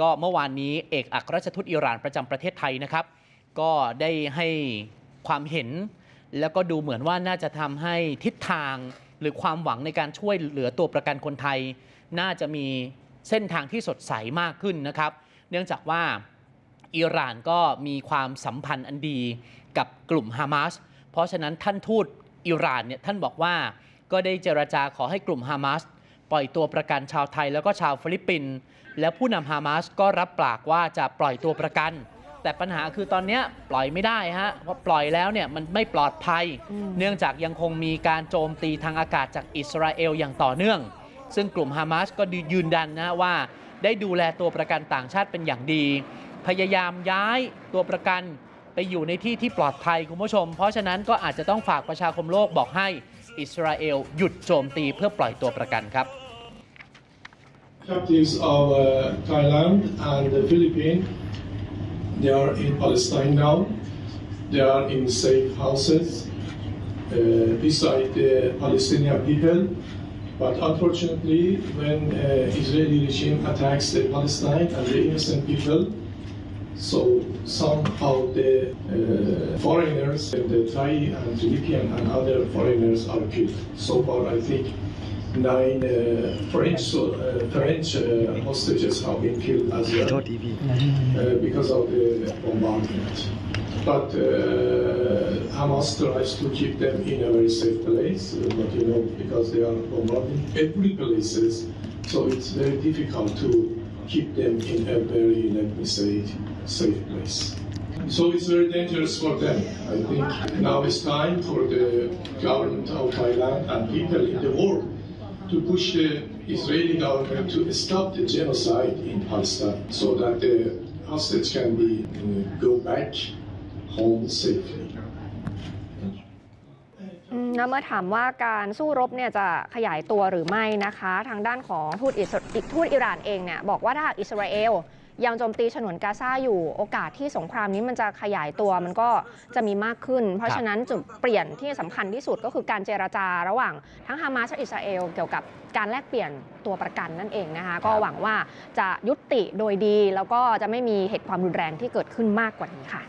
ก็เมื่อวานนี้เอกอัครราชทูตอิหร่านประจำประเทศไทยนะครับ ก็ได้ให้ความเห็น แล้วก็ดูเหมือนว่าน่าจะทำให้ทิศทางหรือความหวังในการช่วยเหลือตัวประกันคนไทย น่าจะมีเส้นทางที่สดใสมากขึ้นนะครับ เนื่องจากว่าอิหร่านก็มีความสัมพันธ์อันดีกับกลุ่มฮามาสเพราะฉะนั้นท่านทูตอิหร่านเนี่ยท่านบอกว่าก็ได้เจรจาขอให้กลุ่มฮามาส ปล่อยตัวประกันชาวไทยแล้วก็ชาวฟิลิปปินส์และผู้นำฮามาสก็รับปากว่าจะปล่อยตัวประกัน แต่ปัญหาคือตอนเนี้ยปล่อยไม่ได้ฮะเพราะปล่อยแล้วเนี่ยมันไม่ปลอดภัย เนื่องจากยังคงมีการโจมตีทางอากาศจากอิสราเอลอย่างต่อเนื่อง ซึ่งกลุ่มฮามาสก็ยืนยันนะว่า ได้ดูแลตัวประกันต่างชาติเป็นอย่างดี พยายามย้ายตัวประกันไปอยู่ในที่ที่ปลอดภัยคุณผู้ชม เพราะฉะนั้นก็อาจจะต้องฝากประชาคมโลกบอกให้ อิสราเอลหยุดโจมตีเพื่อปล่อยตัวประกันครับ captives of uh, Thailand and the Philippines. They are in Palestine now. They are in safe houses uh, beside the Palestinian people. But unfortunately, when uh, Israeli regime attacks the Palestine and the innocent people, so somehow the uh, foreigners, the Thai and Philippine and other foreigners are killed. So far, I think nine uh, French uh, French uh, hostages have been killed as well uh, because of the bombardment. But uh, Hamas tries to keep them in a very safe place, uh, but you know because they are bombarding every places, so it's very difficult to keep them in a very let me say safe place. So it's very dangerous for them. I think now it's time for the government of Thailand and people in the world to push the Israeli government to stop the genocide in Palestine so that the hostages can be uh, go back home safely. อืมแล้วเมื่อถามว่าการสู้รบเนี่ยจะขยายตัวหรือไม่นะคะ ทางด้านของทูตอิสทูตอิหร่านเองเนี่ยบอกว่าถ้าอิสราเอล ยังโจมตีฉนวนกาซาอยู่โอกาสที่สงครามนี้มันจะขยายตัวมันก็จะมีมากขึ้น เพราะฉะนั้นจุดเปลี่ยนที่สำคัญที่สุดก็คือการเจรจาระหว่างทั้งฮามาสและอิสราเอลเกี่ยวกับการแลกเปลี่ยนตัวประกันนั่นเองนะคะก็หวังว่าจะยุติโดยดี แล้วก็จะไม่มีเหตุความรุนแรงที่เกิดขึ้นมากกว่านี้ค่ะ